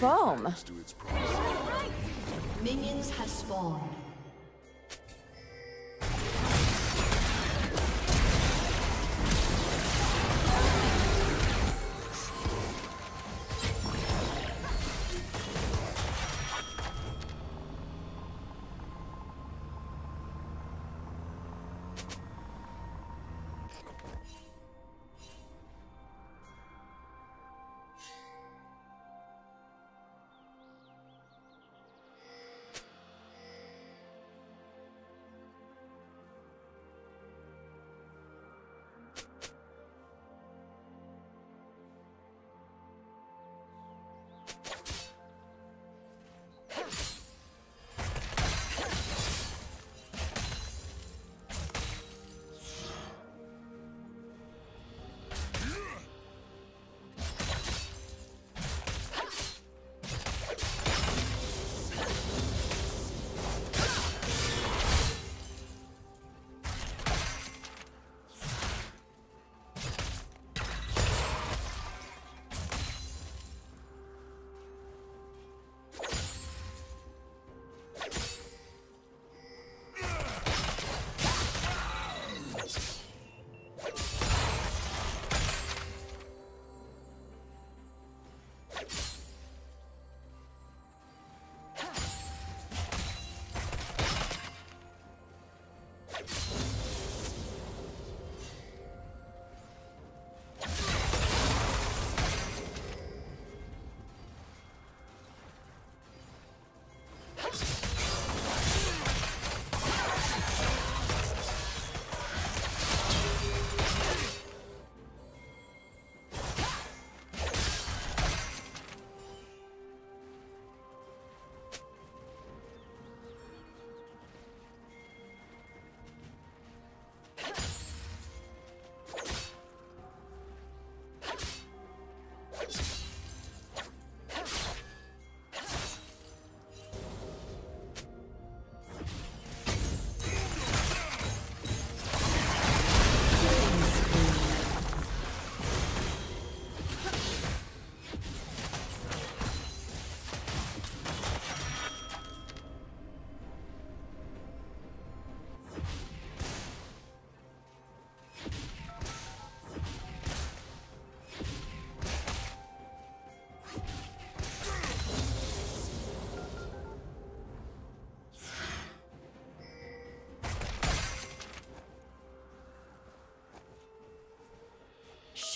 foam. Minions have spawned.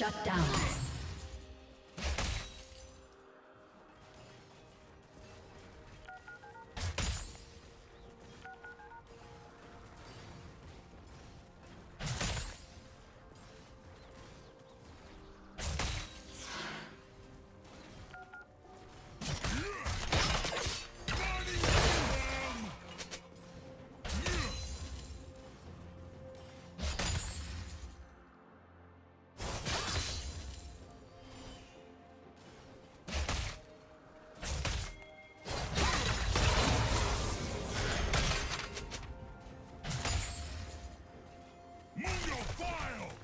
Shut down. File!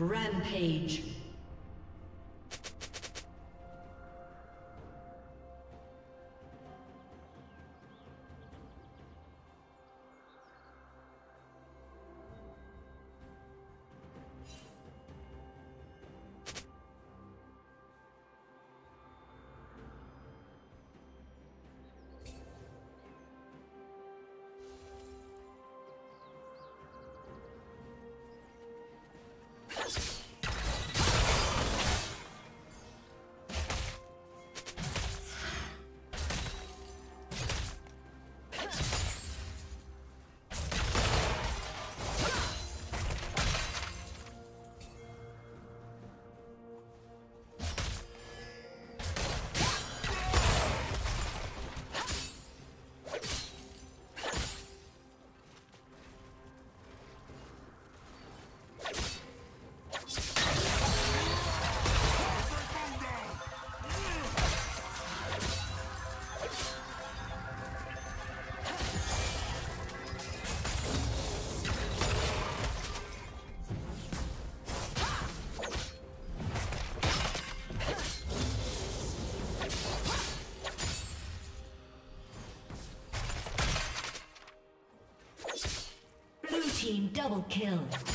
Rampage. Team double kill.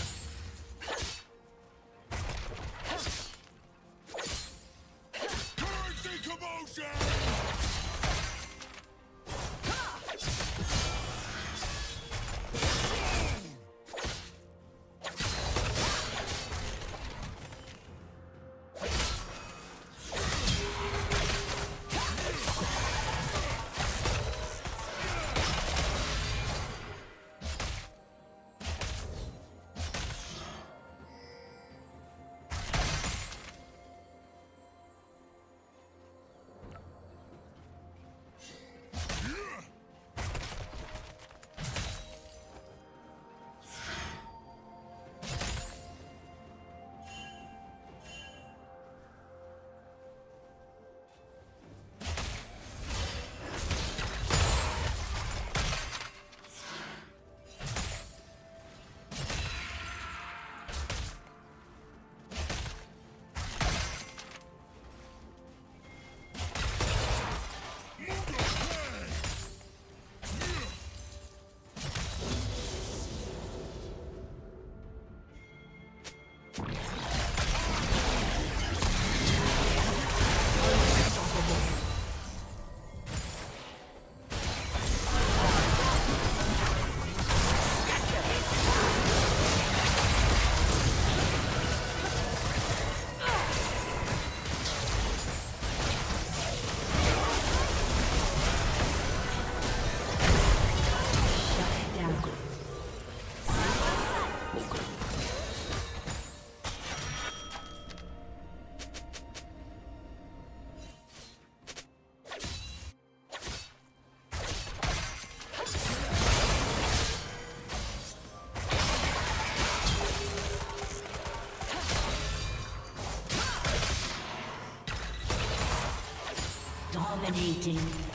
Dominating.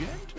legend?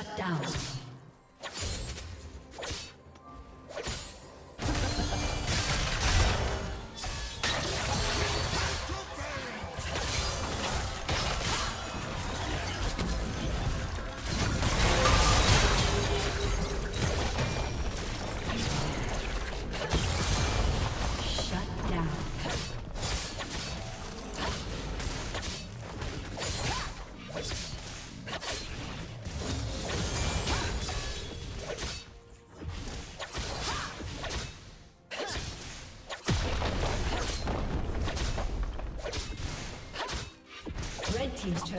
Shut down.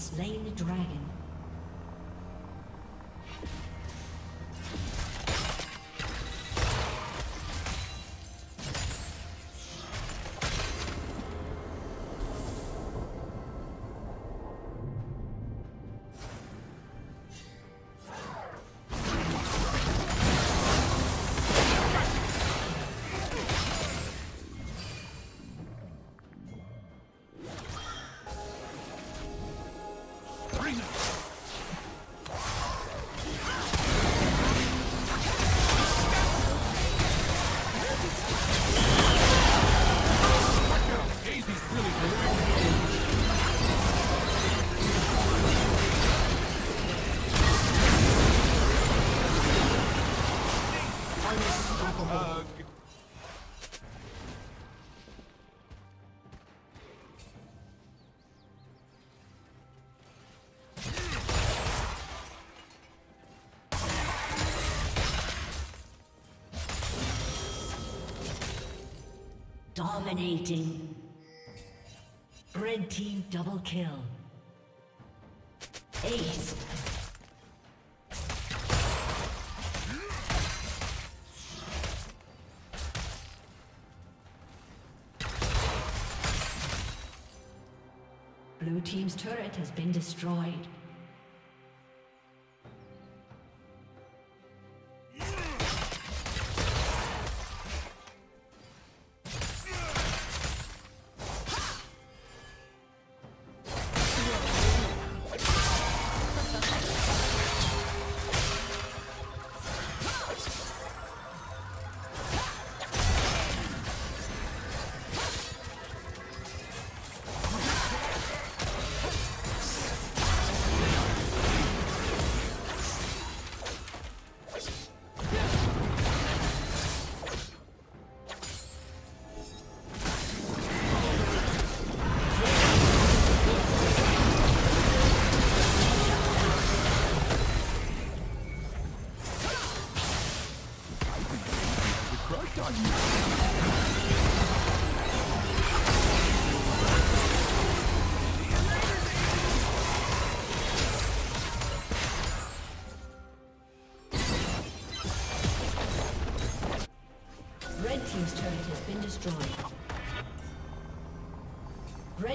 Slain the dragon. Dominating. Red team double kill. Ace. Blue team's turret has been destroyed.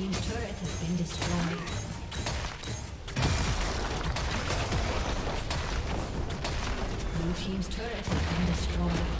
Team's turret has been destroyed. Blue team's turret has been destroyed.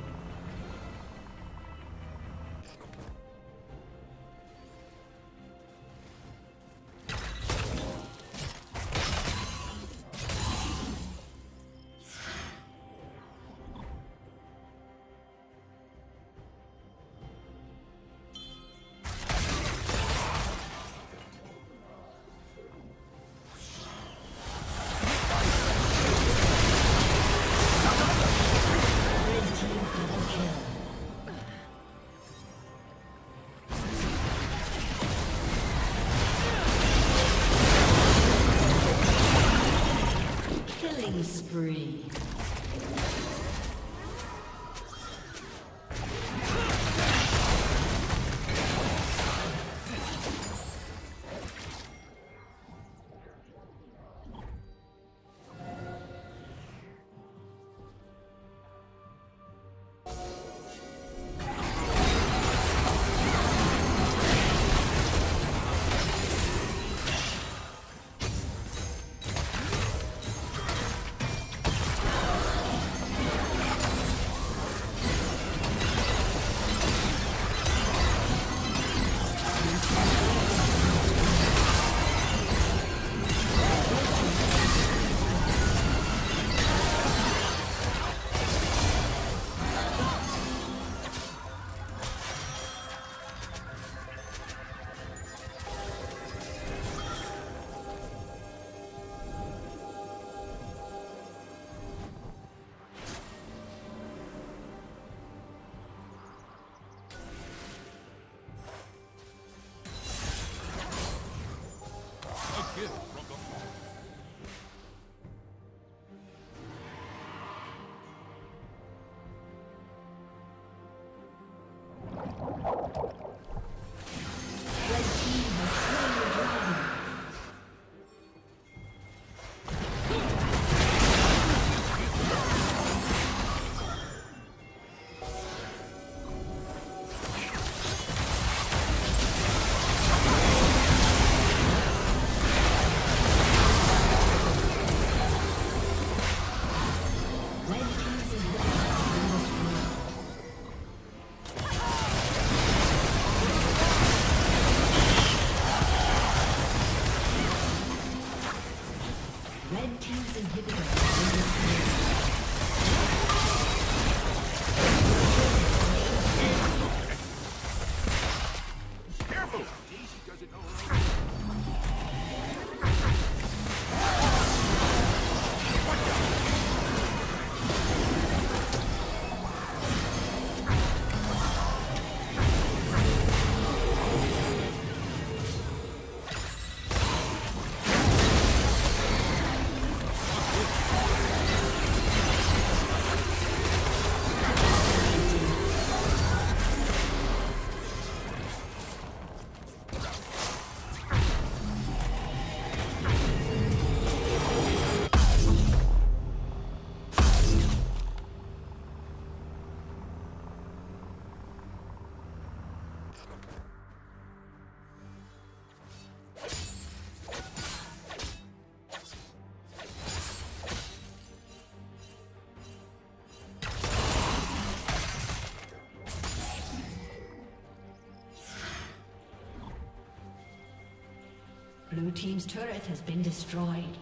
Blue team's turret has been destroyed.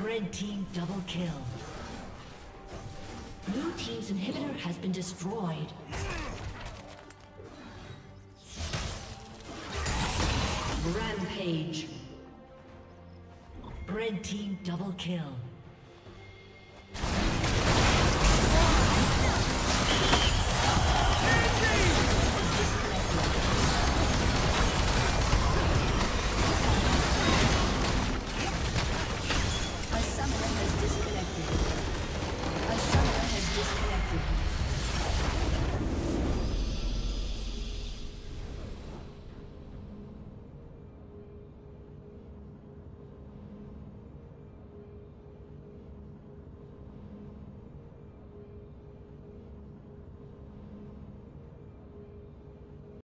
Red team double kill. Blue team's inhibitor has been destroyed. Rampage. Red team double kill.